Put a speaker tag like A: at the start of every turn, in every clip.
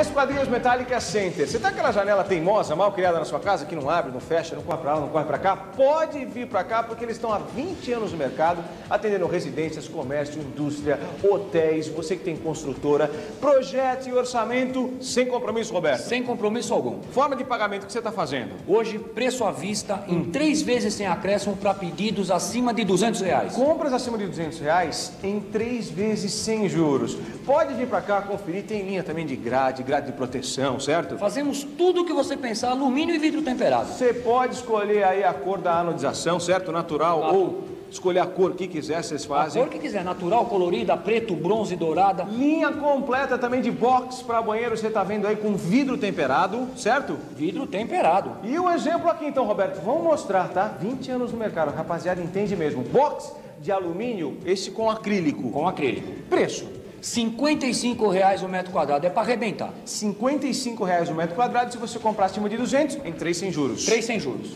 A: Esquadrias Metálicas Center. Você tá aquela janela teimosa, mal criada na sua casa, que não abre, não fecha, não corre pra lá, não corre pra cá? Pode vir pra cá, porque eles estão há 20 anos no mercado, atendendo residências, comércio, indústria, hotéis, você que tem construtora, projeto e orçamento sem compromisso, Roberto.
B: Sem compromisso algum.
A: Forma de pagamento que você está fazendo?
B: Hoje, preço à vista em três vezes sem acréscimo para pedidos acima de 200 reais.
A: Compras acima de 200 reais em três vezes sem juros. Pode vir pra cá conferir, tem linha também de grade, grade de proteção, certo?
B: Fazemos tudo o que você pensar, alumínio e vidro temperado.
A: Você pode escolher aí a cor da anodização, certo? Natural
B: Claro.
A: ou escolher a cor que quiser, vocês
B: A
A: fazem.
B: cor que quiser, natural, colorida, preto, bronze, dourada.
A: Linha completa também de box para banheiro, você tá vendo aí com vidro temperado, certo?
B: Vidro temperado.
A: E o exemplo aqui então, Roberto, vamos mostrar, tá? 20 anos no mercado, rapaziada, entende mesmo. Box de alumínio, esse com acrílico.
B: Com acrílico.
A: Preço,
B: 55 reais o metro quadrado. É para arrebentar.
A: 55 reais o metro quadrado, se você comprar acima de 200, em 3 sem juros.
B: Três sem juros.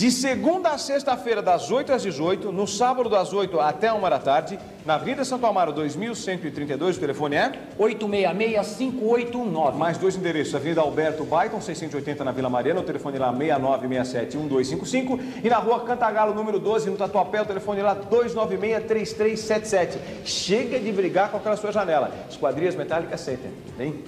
A: De segunda a sexta-feira, das 8 às 18, no sábado, das 8 até 1 da tarde, na Avenida Santo Amaro, 2132, o telefone é?
B: 866-5819.
A: Mais dois endereços, Avenida Alberto Baiton, 680 na Vila Mariana, o telefone lá 6967-1255 e na rua Cantagalo, número 12, no Tatuapé, o telefone lá 296-3377. Chega de brigar com aquela sua janela. Esquadrias Metálicas Center, hein?